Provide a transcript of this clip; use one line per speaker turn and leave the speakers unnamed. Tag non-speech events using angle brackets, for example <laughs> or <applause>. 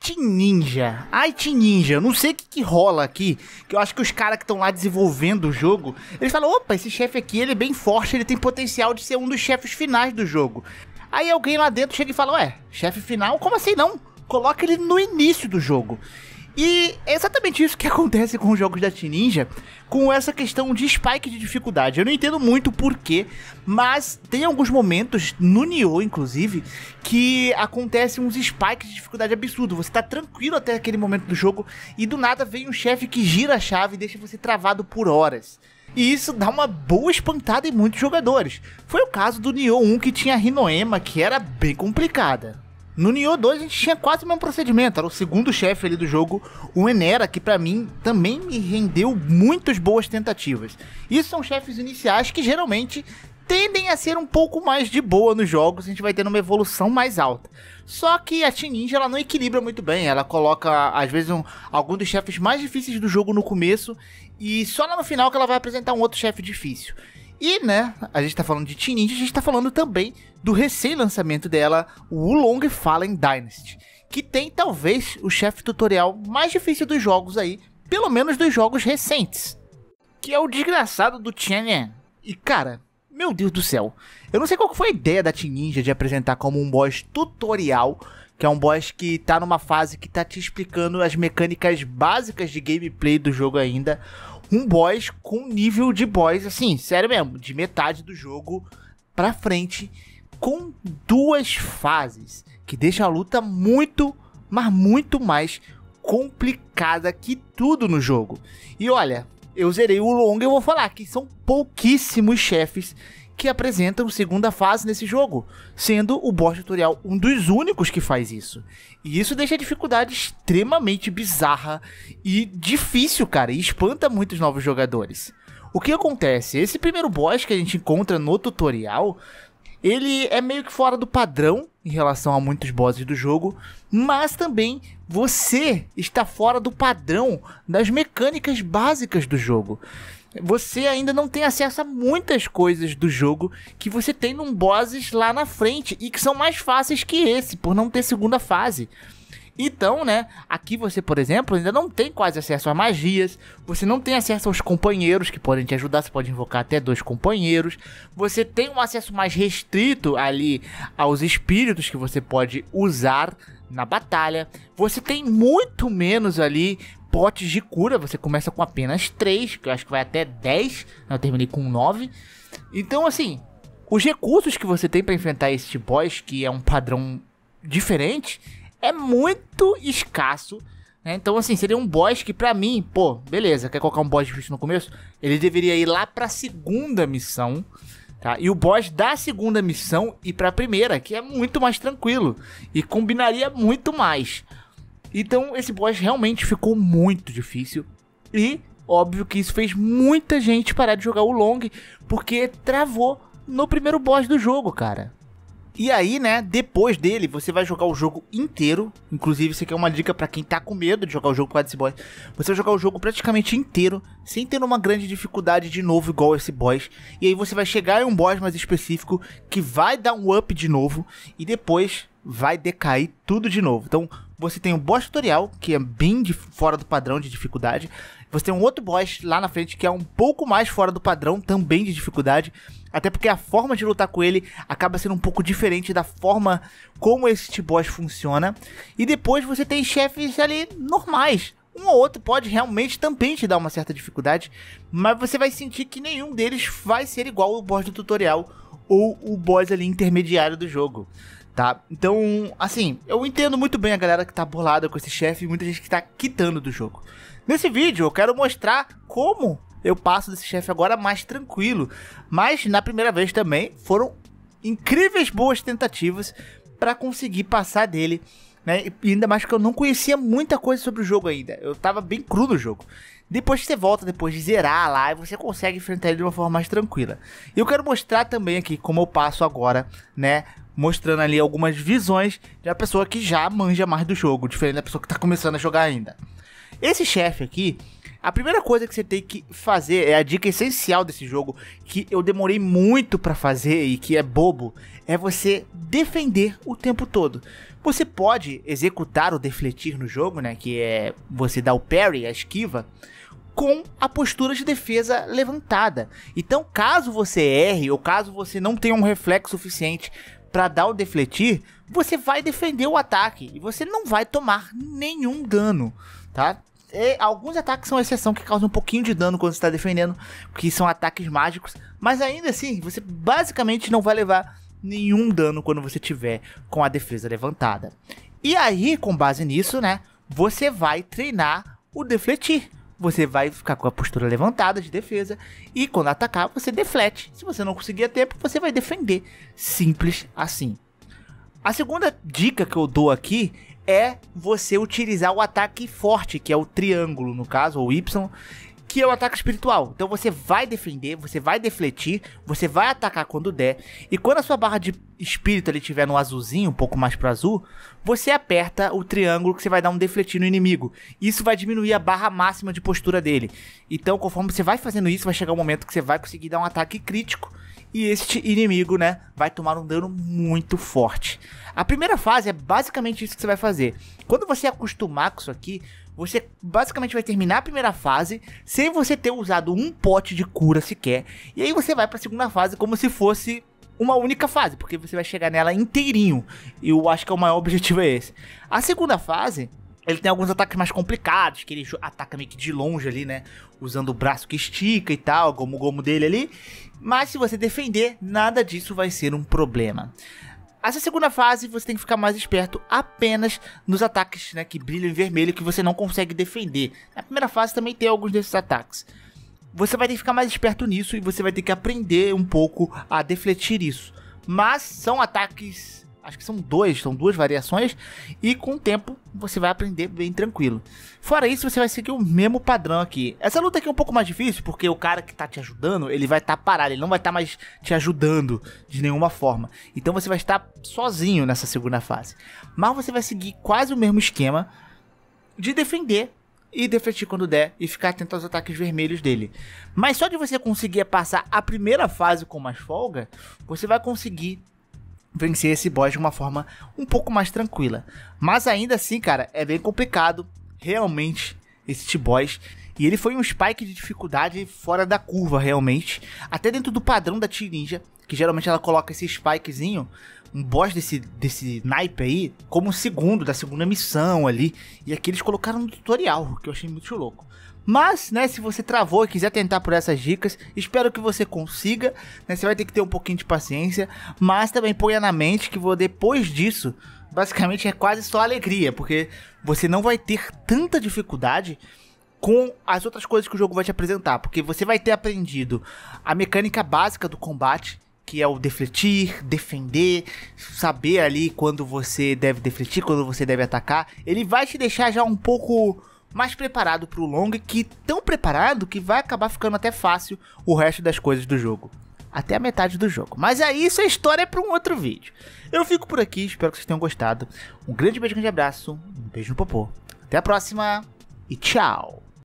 Team Ninja. Ai, Ninja. Eu não sei o que, que rola aqui. Que eu acho que os caras que estão lá desenvolvendo o jogo, eles falam: opa, esse chefe aqui ele é bem forte, ele tem potencial de ser um dos chefes finais do jogo. Aí alguém lá dentro chega e fala: ué, chefe final? Como assim não? Coloca ele no início do jogo. E é exatamente isso que <laughs> acontece com os jogos da Team Ninja, com essa questão de spike de dificuldade. Eu não entendo muito porquê, mas tem alguns momentos, no Nioh inclusive, que acontecem uns spikes de dificuldade absurdo. Você tá tranquilo até aquele momento do jogo e do nada vem um chefe que gira a chave e deixa você travado por horas. E isso dá uma boa espantada em muitos jogadores. Foi o caso do Nioh 1 que tinha a Rinoema, que era bem complicada. No Nioh 2 a gente tinha quase o mesmo procedimento, era o segundo chefe ali do jogo, o Enera, que para mim também me rendeu muitas boas tentativas. Isso são chefes iniciais que geralmente tendem a ser um pouco mais de boa nos jogos, a gente vai ter uma evolução mais alta. Só que a Team Ninja ela não equilibra muito bem, ela coloca às vezes um, alguns dos chefes mais difíceis do jogo no começo e só lá no final que ela vai apresentar um outro chefe difícil. E, né, a gente tá falando de Teen Ninja, a gente tá falando também do recém-lançamento dela, o Wulong Fallen Dynasty, que tem talvez o chefe tutorial mais difícil dos jogos aí, pelo menos dos jogos recentes, que é o desgraçado do Tianyan. E cara, meu Deus do céu, eu não sei qual foi a ideia da Teen Ninja de apresentar como um boss tutorial, que é um boss que tá numa fase que tá te explicando as mecânicas básicas de gameplay do jogo ainda, um boss com nível de boss, assim, sério mesmo, de metade do jogo pra frente, com duas fases, que deixa a luta muito, mas muito mais complicada que tudo no jogo. E olha, eu zerei o longo e vou falar que são pouquíssimos chefes que apresentam segunda fase nesse jogo, sendo o boss tutorial um dos únicos que faz isso. E isso deixa a dificuldade extremamente bizarra e difícil, cara, e espanta muitos novos jogadores. O que acontece? Esse primeiro boss que a gente encontra no tutorial, ele é meio que fora do padrão em relação a muitos bosses do jogo, mas também você está fora do padrão das mecânicas básicas do jogo você ainda não tem acesso a muitas coisas do jogo que você tem num bosses lá na frente e que são mais fáceis que esse, por não ter segunda fase. Então, né, aqui você, por exemplo, ainda não tem quase acesso a magias, você não tem acesso aos companheiros que podem te ajudar, você pode invocar até dois companheiros, você tem um acesso mais restrito ali aos espíritos que você pode usar na batalha, você tem muito menos ali potes de cura. Você começa com apenas 3, que eu acho que vai até 10. Eu terminei com 9. Então, assim, os recursos que você tem para enfrentar este boss, que é um padrão diferente, é muito escasso. Né? Então, assim, seria um boss que, pra mim, pô, beleza, quer colocar um boss difícil no começo? Ele deveria ir lá pra segunda missão. Tá? E o boss da segunda missão e pra primeira, que é muito mais tranquilo. E combinaria muito mais. Então esse boss realmente ficou muito difícil. E óbvio que isso fez muita gente parar de jogar o Long, porque travou no primeiro boss do jogo, cara. E aí, né, depois dele, você vai jogar o jogo inteiro. Inclusive, isso aqui é uma dica para quem tá com medo de jogar o jogo com esse boss. Você vai jogar o jogo praticamente inteiro, sem ter uma grande dificuldade de novo, igual esse boss. E aí você vai chegar em um boss mais específico, que vai dar um up de novo, e depois vai decair tudo de novo. Então, você tem o boss tutorial, que é bem de, fora do padrão de dificuldade. Você tem um outro boss lá na frente que é um pouco mais fora do padrão, também de dificuldade. Até porque a forma de lutar com ele acaba sendo um pouco diferente da forma como esse boss funciona. E depois você tem chefes ali normais. Um ou outro pode realmente também te dar uma certa dificuldade, mas você vai sentir que nenhum deles vai ser igual ao boss do tutorial ou o boss ali intermediário do jogo tá? Então, assim, eu entendo muito bem a galera que tá bolada com esse chefe e muita gente que tá quitando do jogo. Nesse vídeo eu quero mostrar como eu passo desse chefe agora mais tranquilo, mas na primeira vez também foram incríveis boas tentativas para conseguir passar dele, né? E ainda mais que eu não conhecia muita coisa sobre o jogo ainda. Eu tava bem cru no jogo. Depois você volta, depois de zerar lá, você consegue enfrentar ele de uma forma mais tranquila. E eu quero mostrar também aqui como eu passo agora, né? Mostrando ali algumas visões de uma pessoa que já manja mais do jogo, diferente da pessoa que está começando a jogar ainda. Esse chefe aqui A primeira coisa que você tem que fazer é a dica essencial desse jogo, que eu demorei muito para fazer e que é bobo, é você defender o tempo todo. Você pode executar o defletir no jogo, né, que é você dar o parry, a esquiva, com a postura de defesa levantada. Então, caso você erre ou caso você não tenha um reflexo suficiente para dar o defletir, você vai defender o ataque e você não vai tomar nenhum dano, tá? E alguns ataques são exceção que causam um pouquinho de dano quando você está defendendo, que são ataques mágicos, mas ainda assim, você basicamente não vai levar nenhum dano quando você tiver com a defesa levantada. E aí, com base nisso, né, você vai treinar o defletir. Você vai ficar com a postura levantada de defesa e quando atacar, você deflete. Se você não conseguir a tempo, você vai defender. Simples assim. A segunda dica que eu dou aqui é você utilizar o ataque forte, que é o triângulo, no caso, ou Y, que é o ataque espiritual. Então você vai defender, você vai defletir, você vai atacar quando der. E quando a sua barra de espírito estiver no azulzinho, um pouco mais pro azul, você aperta o triângulo que você vai dar um defletir no inimigo. Isso vai diminuir a barra máxima de postura dele. Então, conforme você vai fazendo isso, vai chegar um momento que você vai conseguir dar um ataque crítico e este inimigo, né, vai tomar um dano muito forte. A primeira fase é basicamente isso que você vai fazer. Quando você acostumar com isso aqui, você basicamente vai terminar a primeira fase sem você ter usado um pote de cura sequer. E aí você vai para a segunda fase como se fosse uma única fase, porque você vai chegar nela inteirinho. E eu acho que é o maior objetivo é esse. A segunda fase, ele tem alguns ataques mais complicados, que ele ataca meio que de longe ali, né? Usando o braço que estica e tal, como o gomo dele ali. Mas se você defender, nada disso vai ser um problema. Essa segunda fase você tem que ficar mais esperto apenas nos ataques né, que brilham em vermelho que você não consegue defender. Na primeira fase também tem alguns desses ataques. Você vai ter que ficar mais esperto nisso e você vai ter que aprender um pouco a defletir isso. Mas são ataques Acho que são dois, são duas variações. E com o tempo você vai aprender bem tranquilo. Fora isso, você vai seguir o mesmo padrão aqui. Essa luta aqui é um pouco mais difícil, porque o cara que tá te ajudando, ele vai estar tá parado, ele não vai estar tá mais te ajudando de nenhuma forma. Então você vai estar sozinho nessa segunda fase. Mas você vai seguir quase o mesmo esquema de defender e defletir quando der e ficar atento aos ataques vermelhos dele. Mas só de você conseguir passar a primeira fase com mais folga, você vai conseguir vencer esse boss de uma forma um pouco mais tranquila. Mas ainda assim, cara, é bem complicado realmente esse T-Boss. E ele foi um spike de dificuldade fora da curva, realmente. Até dentro do padrão da T-Ninja, que geralmente ela coloca esse spikezinho, um boss desse, desse naipe aí, como segundo, da segunda missão ali. E aqui eles colocaram no tutorial, que eu achei muito louco. Mas, né, se você travou e quiser tentar por essas dicas, espero que você consiga. Né, você vai ter que ter um pouquinho de paciência, mas também ponha na mente que vou, depois disso, basicamente é quase só alegria, porque você não vai ter tanta dificuldade com as outras coisas que o jogo vai te apresentar, porque você vai ter aprendido a mecânica básica do combate, que é o defletir, defender, saber ali quando você deve defletir, quando você deve atacar. Ele vai te deixar já um pouco mais preparado para o long, que tão preparado que vai acabar ficando até fácil o resto das coisas do jogo. Até a metade do jogo. Mas aí isso é história para um outro vídeo. Eu fico por aqui, espero que vocês tenham gostado. Um grande beijo, grande abraço, um beijo no popô. Até a próxima e tchau!